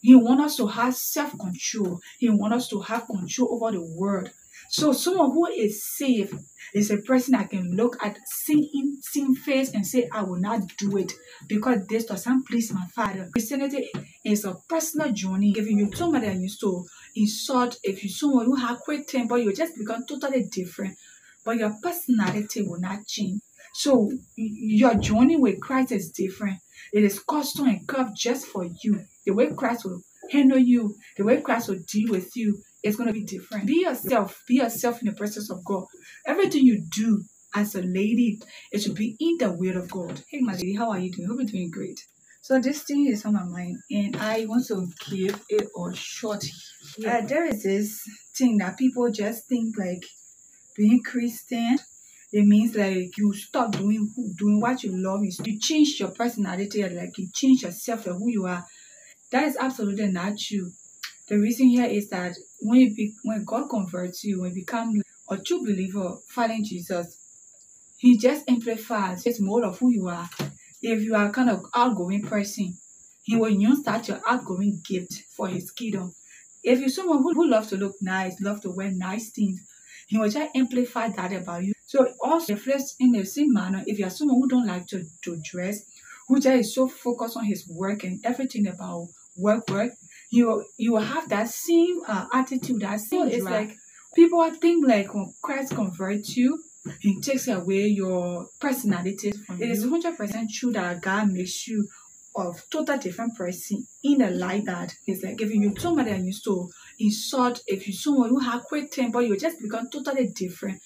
He wants us to have self-control. He wants us to have control over the world. So someone who is saved is a person that can look at sin, sin face and say, I will not do it because this doesn't please my father. Christianity is a personal journey. If you somebody that used to insult, if you someone who have quick temper, you just become totally different. But your personality will not change. So your journey with Christ is different. It is custom and curved just for you. The way Christ will handle you, the way Christ will deal with you it's going to be different. Be yourself. Be yourself in the presence of God. Everything you do as a lady, it should be in the will of God. Hey, my lady, how are you doing? Hope you're doing great. So this thing is on my mind, and I want to give it a short. Here. Uh, there is this thing that people just think like being Christian it means like you stop doing doing what you love is you, change your personality like you change yourself and who you are. That is absolutely not true the reason here is that when you be, when god converts you when you become a true believer following jesus he just amplifies his mode of who you are. If you are kind of outgoing person he will use that your outgoing gift for his kingdom. If you're someone who, who loves to look nice love to wear nice things he will just amplify that about you. So it also reflects in the same manner. If you're someone who don't like to, to dress, who just is so focused on his work and everything about work, work, you you will have that same uh, attitude, that same It's like people think like when Christ converts you, he takes away your personality from It is 100% true that God makes you of total different person in a light that is like if you somebody that used to insult, if you someone who have quick temper, you just become totally different.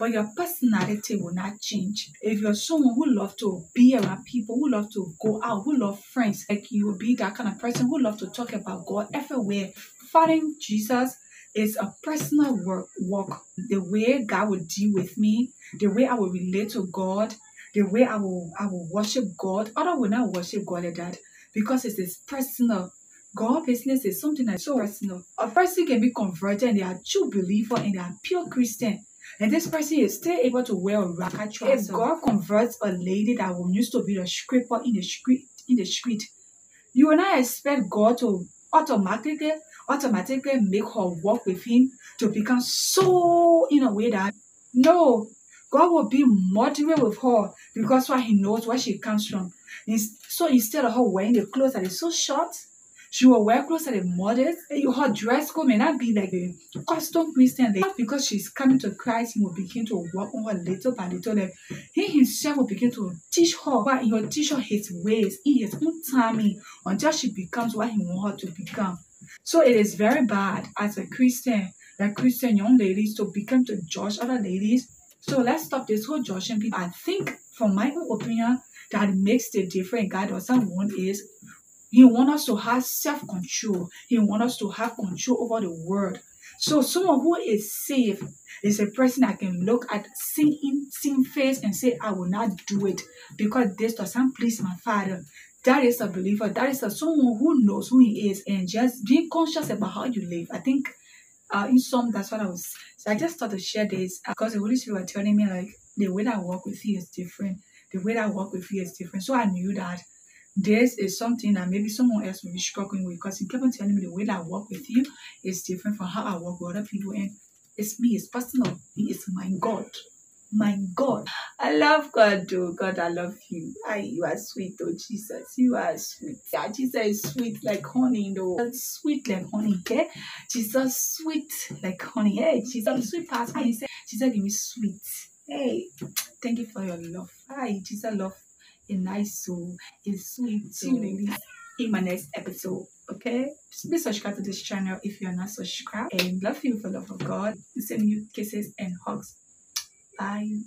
But your personality will not change. If you're someone who love to be around people, who love to go out, who love friends, like you will be that kind of person who love to talk about God everywhere. Following Jesus is a personal work walk. The way God will deal with me, the way I will relate to God, the way I will I will worship God. Other will not worship God like that because it is personal. God business is something that's so personal. A person can be converted and they are true believer and they are pure Christian. And this person is still able to wear a racket If God converts a lady that will used to be a scraper in the street in the street, you will not expect God to automatically automatically make her walk with him to become so in a way that no God will be moderate with her because why he knows where she comes from. So instead of her wearing the clothes that is so short, she will wear clothes that are modest. and Her dress code may not be like a custom Christian. Like, because she's coming to Christ, he will begin to work on her little by little. Like, he himself will begin to teach her, but he will teach her his ways in his own timing until she becomes what he wants her to become. So it is very bad as a Christian, like Christian young ladies, to become to judge other ladies so let's stop this whole judging people. I think, from my own opinion, that makes the difference God doesn't want is He wants us to have self-control. He wants us to have control over the world. So someone who is saved is a person that can look at sin in sin face and say, I will not do it because this doesn't please my father. That is a believer. That is a someone who knows who he is and just being conscious about how you live. I think uh, in some, that's what I was. So I just thought to share this because the Holy Spirit was telling me like the way that I work with you is different. The way that I work with you is different. So I knew that this is something that maybe someone else will be struggling with because he kept on telling me the way that I work with you is different from how I work with other people. And it's me, it's personal. He is my God my God. I love God, oh God, I love you. I, you are sweet, oh Jesus. You are sweet. Yeah, Jesus is sweet like honey, though. Sweet like honey, okay? Jesus sweet like honey. Hey, Jesus sweet past me. Jesus give me sweet. Hey, thank you for your love. Hi, Jesus love a nice soul, a sweet soul. ladies in my next episode. Okay, be subscribed to this channel if you are not subscribed. And love you for love of God. Send you kisses and hugs. Bye.